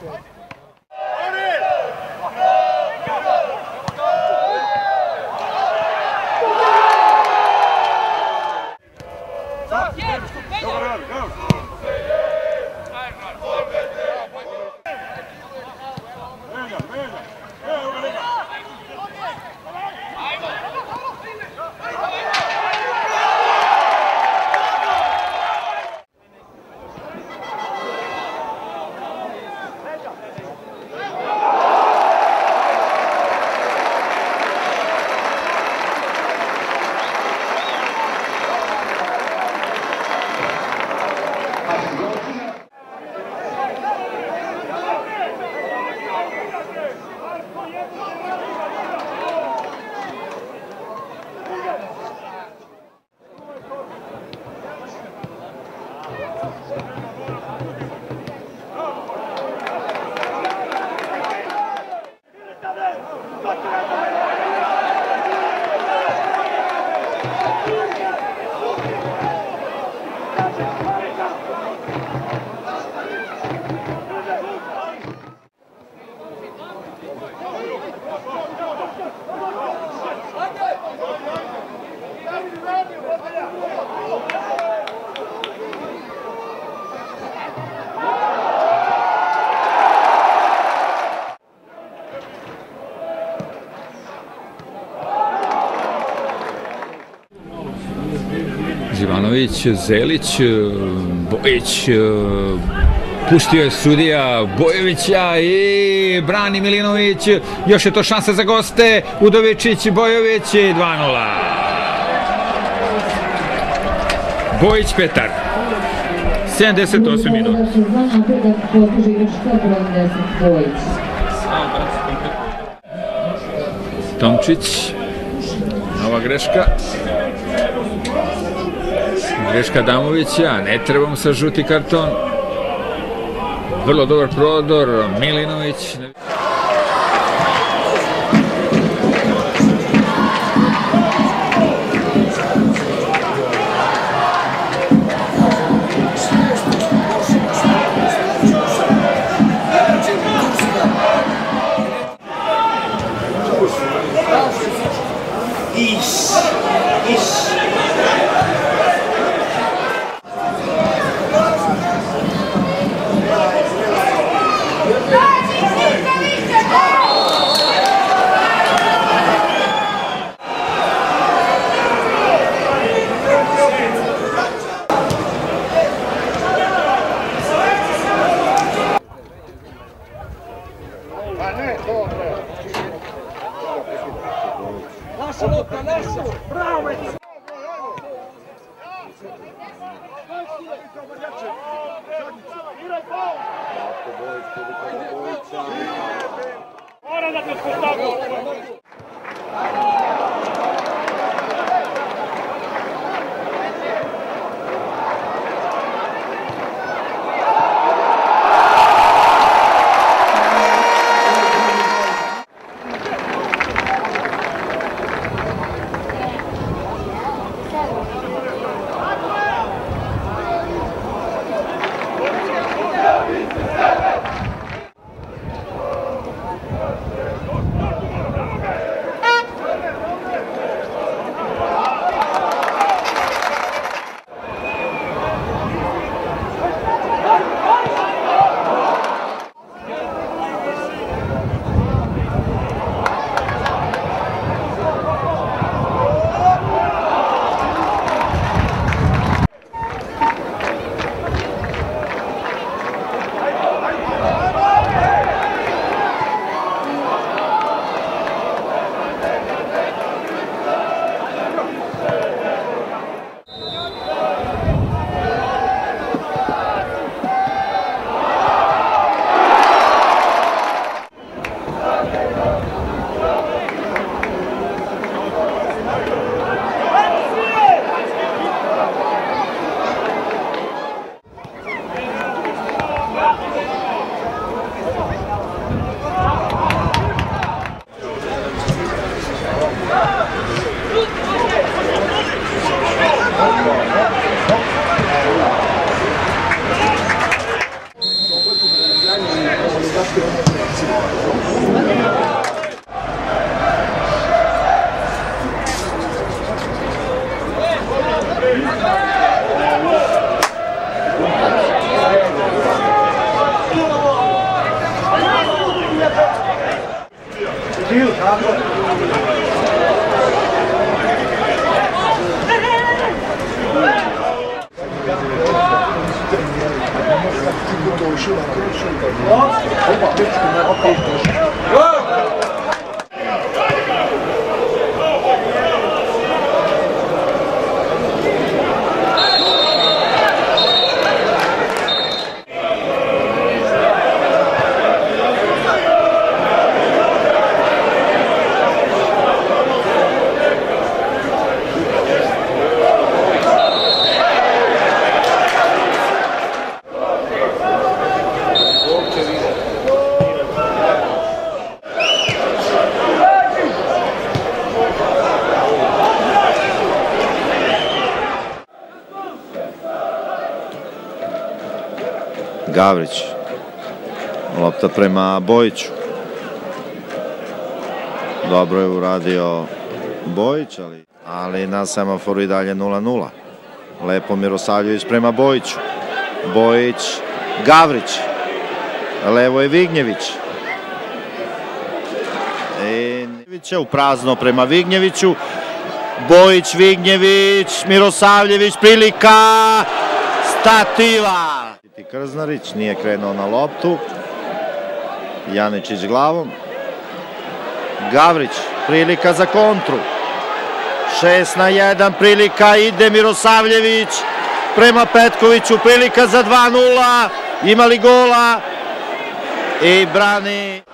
Dobar Živanović, Zelić, Bojić, pustio je sudija Bojovića i brani Milinović, još je to šansa za goste, Udovičić, Bojović i 2-0. Bojić Petar, 78 minut. napredak potiže igračka broj 10 Bojić. Tomčić, nova greška. Greška Damovića, ne trebamo sa žuti karton. Vrlo dobar prodor, Milinović. Bravo, Edinho! Hora da disputar! かしてもらですか Gavrić. Lopta prema Bojiću. Dobro je uradio Bojić, ali, ali na semaforu i dalje 0-0. Lepo Mirosavljević prema Bojiću. Bojić, Gavrić. Levo je Vignjević. I u prazno prema Vignjeviću. Bojić, Vignjević, Mirosavljević, prilika, stativa. Krznarić nije krenuo na loptu. Janičić glavom. Gavrić, prilika za kontru. 6 na 1, prilika ide Mirosavljević prema Petkoviću, prilika za 2-0, ima li gola i brani.